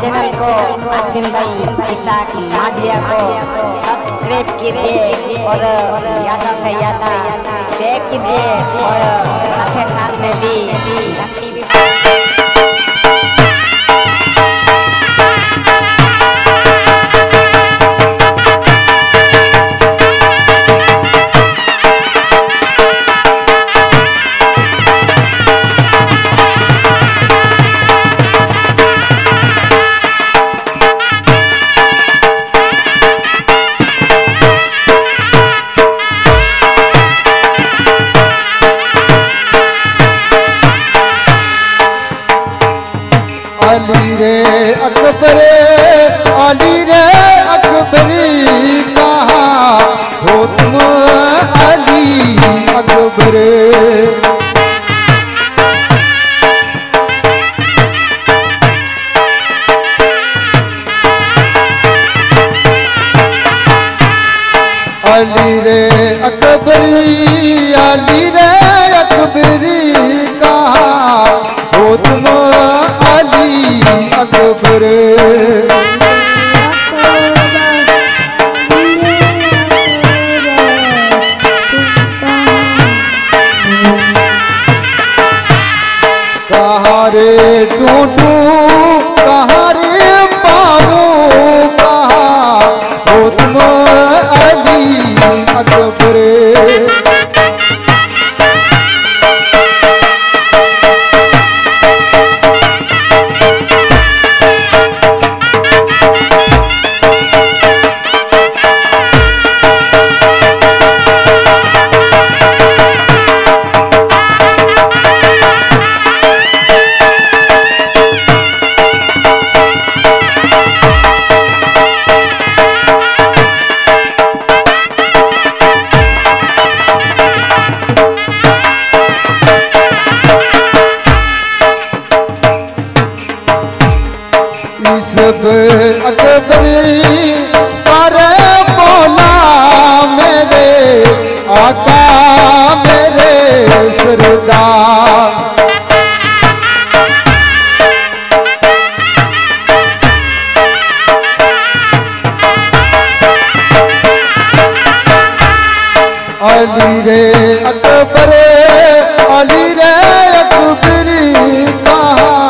Channel को असीम भाई Isaac, माजिया को सब्सक्राइब कीजिए और ज़्यादा से ज़्यादा शेयर कीजिए और साथ में भी ਅਲੀ ਰੇ ਅਕਬਰ ਅਲੀ ਰੇ ਅਕਬਰੀ ਕਹਾ? ਅਲੀ ਅਕਬਰੀ ਕਹਾਰੇ ਟੂਟੂ ਕਹਾਰੇ ਪਾਉ ਕਹਾ ਹੁਕਮ ਅਲੀ ਅਕਬਰੇ सब अकबरी पर बोला मेरे, आका मेरे सरदार। अली रे अकबर, अली रे अकबरी, कहा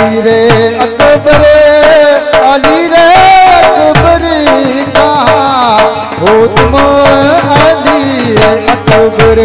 अली रे अकबर अली रे अकबर कहा हो तुम अली अकबर